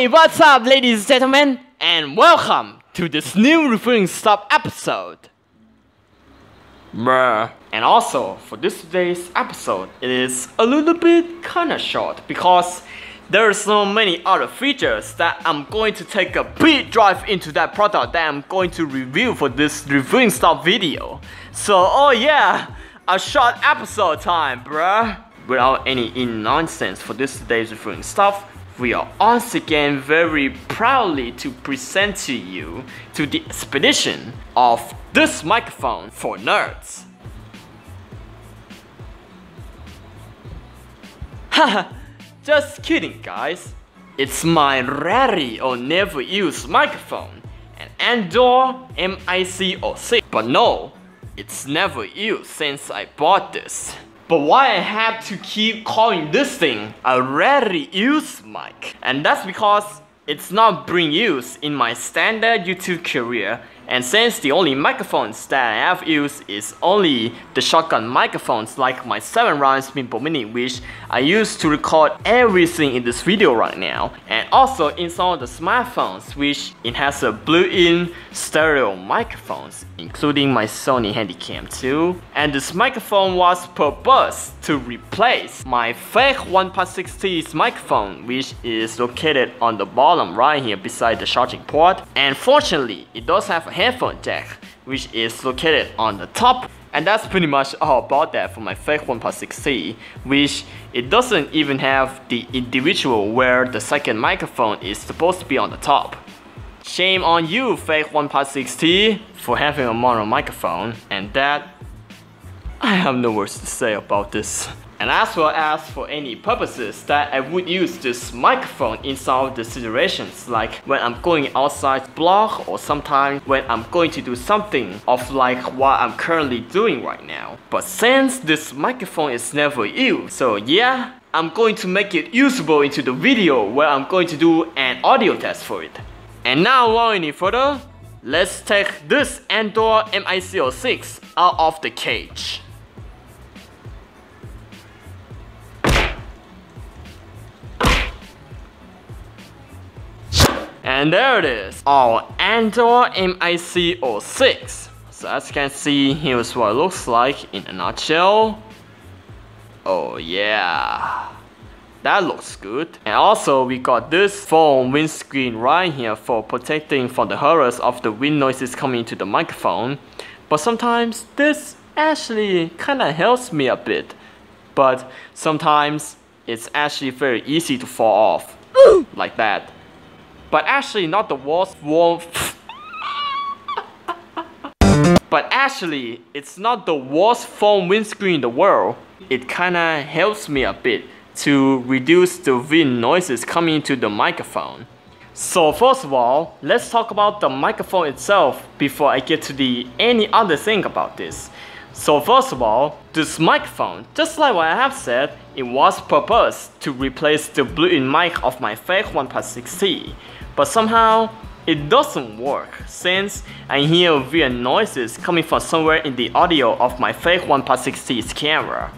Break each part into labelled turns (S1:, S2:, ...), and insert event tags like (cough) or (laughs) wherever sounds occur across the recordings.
S1: Hi, what's up ladies and gentlemen, and welcome to this new Reviewing Stuff episode. Bruh. And also, for this today's episode, it is a little bit kinda short because there are so many other features that I'm going to take a deep dive into that product that I'm going to review for this reviewing stuff video. So, oh yeah, a short episode time, bruh. Without any in nonsense for this today's reviewing stuff, we are once again very proudly to present to you to the expedition of this microphone for nerds. (laughs) Haha, just kidding guys. It's my rarely or never used microphone, an Andoer MIC06. But no, it's never used since I bought this. But why I have to keep calling this thing a rarely used mic? And that's because it's not being used in my standard YouTube career and since the only microphones that I have used is only the shotgun microphones like my 7RYMS Minbo Mini which I use to record everything in this video right now and also in some of the smartphones which it has a built-in stereo microphones including my Sony Handycam 2 and this microphone was purposed to replace my fake 1.6T's microphone which is located on the bottom right here beside the charging port. And fortunately it does have a headphone jack which is located on the top and that's pretty much all about that for my fake 1.6T which it doesn't even have the individual where the second microphone is supposed to be on the top. Shame on you fake 1.6T for having a mono microphone and that I have no words to say about this and as well as for any purposes that I would use this microphone in some of the situations like when I'm going outside blog or sometimes when I'm going to do something of like what I'm currently doing right now. But since this microphone is never used, so yeah, I'm going to make it usable into the video where I'm going to do an audio test for it. And now without any further, let's take this Andoer MIC06 out of the cage. And there it is, our Andoer MIC06. So as you can see, here's what it looks like in a nutshell. Oh yeah, that looks good. And also we got this foam windscreen right here for protecting from the horrors of the wind noises coming to the microphone. But sometimes this actually kinda helps me a bit. But sometimes it's actually very easy to fall off. (gasps) like that but actually not the worst warm But actually, it's not the worst foam windscreen in the world. It kinda helps me a bit to reduce the wind noises coming into the microphone. So first of all, let's talk about the microphone itself before I get to the any other thing about this. So first of all, this microphone, just like what I have said, it was purposed to replace the built-in mic of my fake 1.6T. But somehow, it doesn't work since I hear weird noises coming from somewhere in the audio of my fake 1.6T's camera.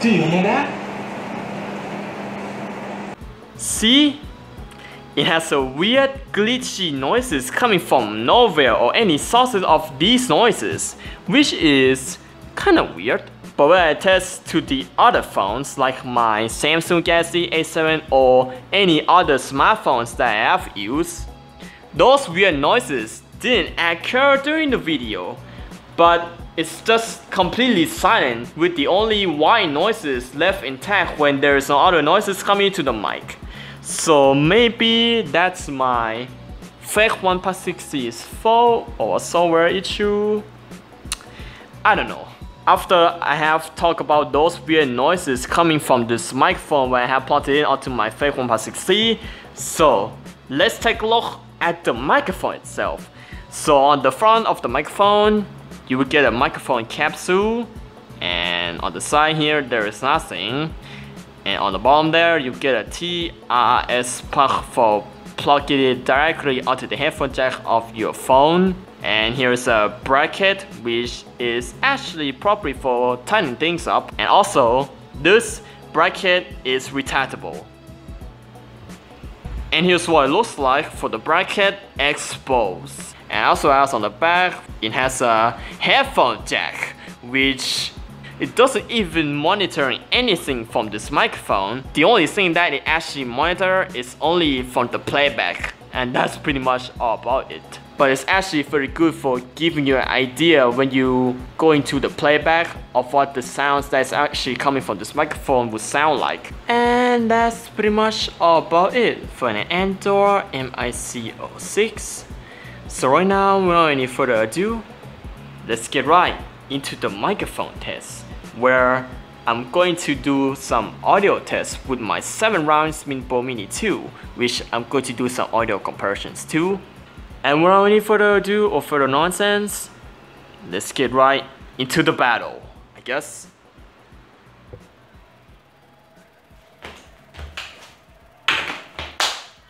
S2: Do you hear that?
S1: See? It has a weird glitchy noises coming from nowhere or any sources of these noises, which is kinda weird. But when I test to the other phones like my Samsung Galaxy A7 or any other smartphones that I have used, those weird noises didn't occur during the video, but it's just completely silent with the only white noises left intact when there is no other noises coming to the mic. So maybe that's my fake 1.6T's fault or software issue. I don't know. After I have talked about those weird noises coming from this microphone when I have plugged it onto my fake 1.6T, so let's take a look at the microphone itself. So on the front of the microphone, you will get a microphone capsule and on the side here there is nothing and on the bottom there you get a TRS plug for plugging it directly onto the headphone jack of your phone. And here's a bracket which is actually probably for tightening things up. And also this bracket is retractable and here's what it looks like for the bracket exposed and also has on the back it has a headphone jack which it doesn't even monitor anything from this microphone. The only thing that it actually monitor is only from the playback and that's pretty much all about it. But it's actually very good for giving you an idea when you go into the playback of what the sounds that's actually coming from this microphone would sound like. And that's pretty much all about it for an Andoer MIC06. So right now, without any further ado, let's get right into the microphone test where I'm going to do some audio tests with my 7RYMS Minbo Mini 2 which I'm going to do some audio comparisons too. And without any further ado or further nonsense, let's get right into the battle, I guess.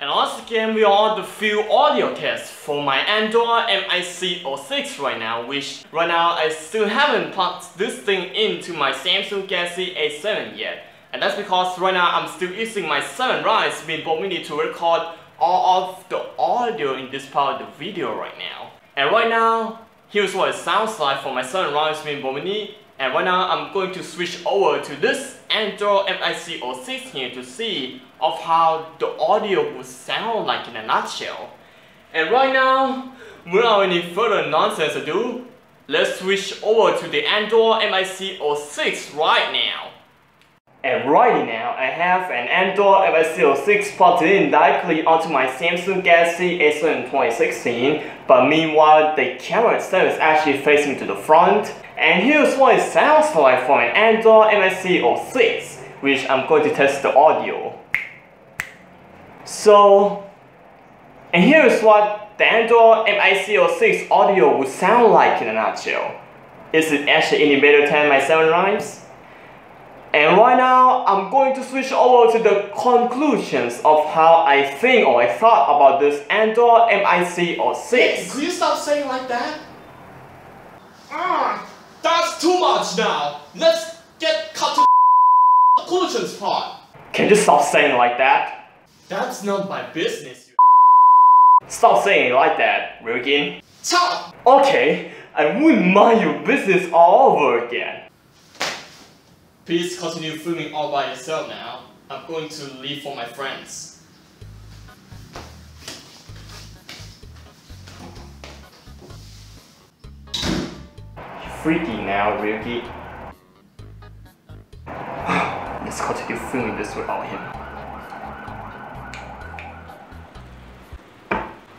S1: And once again, we are the field audio tests for my Andoer MIC06 right now, which right now I still haven't plugged this thing into my Samsung Galaxy A7 yet. And that's because right now I'm still using my 7RYMS Minbo Mini to record all of the audio in this part of the video right now. And right now, here's what it sounds like for my 7RYMS Minbo Mini. And right now, I'm going to switch over to this Andoer MIC06 here to see of how the audio would sound like in a nutshell. And right now, without any further nonsense ado, let's switch over to the Andoer MIC06 right now. And right now, I have an Andoer MIC06 plugged in directly onto my Samsung Galaxy A7 2016, but meanwhile, the camera itself is actually facing to the front. And here's what it sounds like for an Andoer MIC06, which I'm going to test the audio. So, and here's what the Andoer MIC06 audio would sound like in a nutshell. Is it actually any better than my 7RYMS? And right now, I'm going to switch over to the conclusions of how I think or I thought about this Andoer MIC06.
S2: Hey, could you stop saying like that? Ah, that's too much now. Let's get cut to (laughs) conclusions part.
S1: Can you stop saying like that?
S2: That's not my business, you (laughs)
S1: Stop saying it like that, Ryukin.
S2: Stop!
S1: Okay, I wouldn't mind your business all over again.
S2: Please continue filming all by yourself now. I'm going to leave for my friends.
S1: Freaky now, Ryukin. Let's continue filming this without him.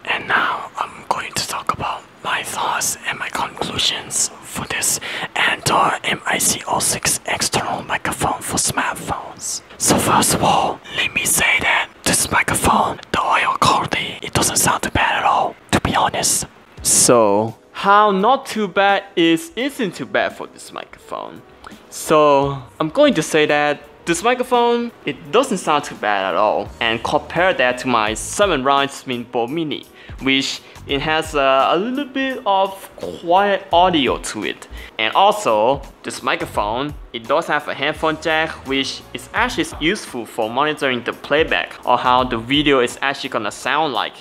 S1: And now I'm going to talk about my thoughts and my conclusions for this Andoer MIC06 external microphone for smartphones. So first of all, let me say that this microphone, the audio quality, it doesn't sound bad at all, to be honest. So, how not too bad is isn't too bad for this microphone. So, I'm going to say that this microphone, it doesn't sound too bad at all. And compare that to my 7RYMS Minbo Mini, which it has a, a little bit of quiet audio to it. And also, this microphone, it does have a headphone jack which is actually useful for monitoring the playback or how the video is actually gonna sound like.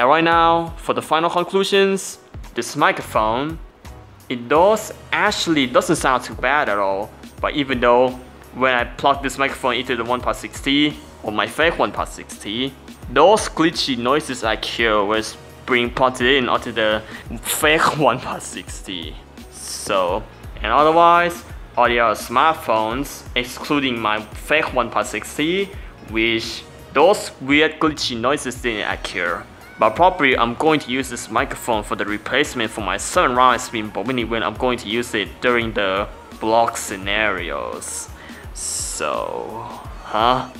S1: And right now, for the final conclusions, this microphone, it does actually doesn't sound too bad at all. But even though when I plug this microphone into the 1.6T or my fake 1.6T, those glitchy noises I hear was being plugged in onto the fake (laughs) 1.6T. So, and otherwise, all the other smartphones, excluding my fake 1.6T, which those weird glitchy noises didn't occur. But probably I'm going to use this microphone for the replacement for my 7RYMS Minbo Mini when I'm going to use it during the block scenarios. So, huh?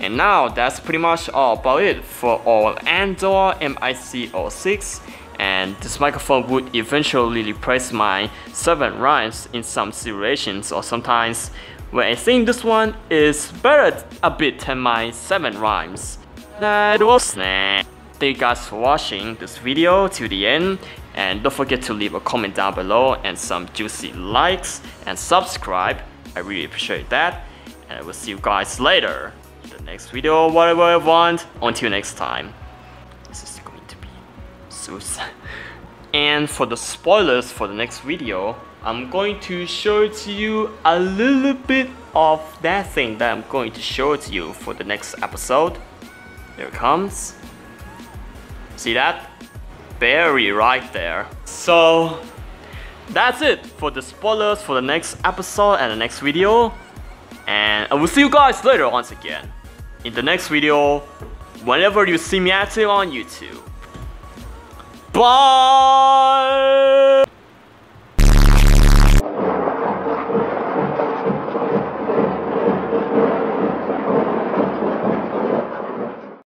S1: And now that's pretty much all about it for all Andoer MIC06 and this microphone would eventually replace my 7RYMS in some situations or sometimes when I think this one is better a bit than my 7RYMS. That was Thank you guys for watching this video to the end And don't forget to leave a comment down below and some juicy likes and subscribe. I really appreciate that. And I will see you guys later in the next video, whatever I want. Until next time. This is going to be Susan. (laughs) And for the spoilers for the next video, I'm going to show to you a little bit of that thing that I'm going to show to you for the next episode. Here it comes. See that? Berry right there. So that's it for the spoilers for the next episode and the next video. And I will see you guys later once again. In the next video, whenever you see me active on YouTube. Bye!